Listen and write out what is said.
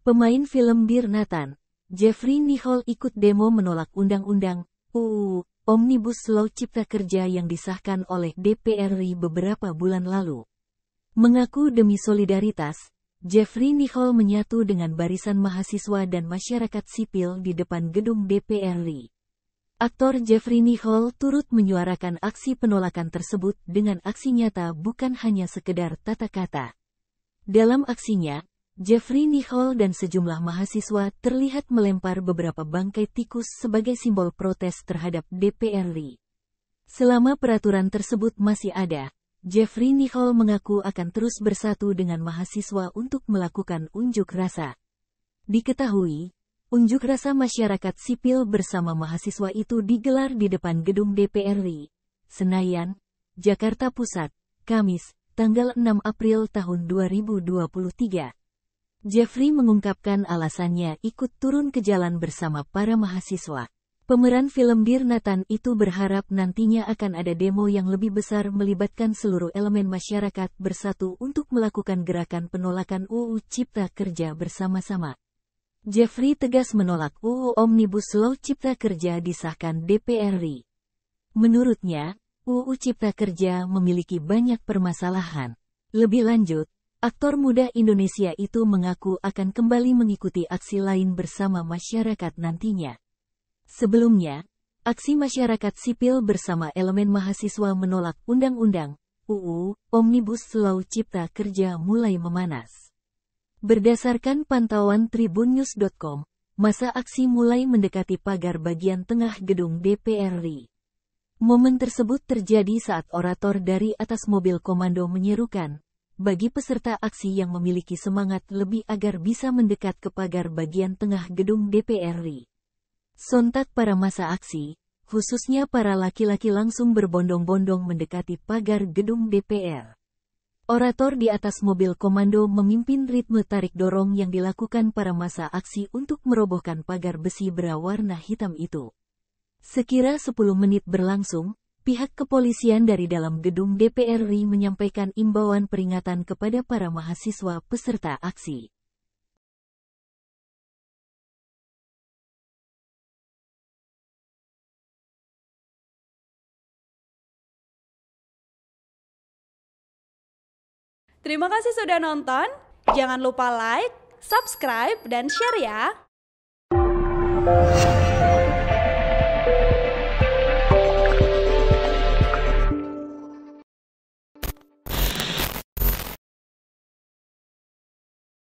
Pemain film Bir Nathan, Jeffrey Nicole ikut demo menolak undang-undang UU Omnibus Law Cipta Kerja yang disahkan oleh DPR RI beberapa bulan lalu. Mengaku demi solidaritas, Jeffrey Nicole menyatu dengan barisan mahasiswa dan masyarakat sipil di depan gedung DPR RI. Aktor Jeffrey Nicole turut menyuarakan aksi penolakan tersebut dengan aksi nyata bukan hanya sekedar tata kata. Dalam aksinya, Jeffrey Nicole dan sejumlah mahasiswa terlihat melempar beberapa bangkai tikus sebagai simbol protes terhadap DPR RI. Selama peraturan tersebut masih ada, Jeffrey Nicole mengaku akan terus bersatu dengan mahasiswa untuk melakukan unjuk rasa. Diketahui, Unjuk rasa masyarakat sipil bersama mahasiswa itu digelar di depan gedung DPR RI, Senayan, Jakarta Pusat, Kamis, tanggal 6 April tahun 2023. Jeffrey mengungkapkan alasannya ikut turun ke jalan bersama para mahasiswa. Pemeran film Bir Nathan itu berharap nantinya akan ada demo yang lebih besar melibatkan seluruh elemen masyarakat bersatu untuk melakukan gerakan penolakan UU Cipta Kerja bersama-sama. Jeffrey tegas menolak UU Omnibus Law Cipta Kerja disahkan DPR RI. Menurutnya, UU Cipta Kerja memiliki banyak permasalahan. Lebih lanjut, aktor muda Indonesia itu mengaku akan kembali mengikuti aksi lain bersama masyarakat nantinya. Sebelumnya, aksi masyarakat sipil bersama elemen mahasiswa menolak Undang-Undang UU Omnibus Law Cipta Kerja mulai memanas. Berdasarkan pantauan tribunnews.com, masa aksi mulai mendekati pagar bagian tengah gedung DPR RI. Momen tersebut terjadi saat orator dari atas mobil komando menyerukan, bagi peserta aksi yang memiliki semangat lebih agar bisa mendekat ke pagar bagian tengah gedung DPR RI. Sontak para masa aksi, khususnya para laki-laki langsung berbondong-bondong mendekati pagar gedung DPR. Orator di atas mobil komando memimpin ritme tarik dorong yang dilakukan para masa aksi untuk merobohkan pagar besi berwarna hitam itu. Sekira 10 menit berlangsung, pihak kepolisian dari dalam gedung DPR RI menyampaikan imbauan peringatan kepada para mahasiswa peserta aksi. Terima kasih sudah nonton. Jangan lupa like, subscribe, dan share ya.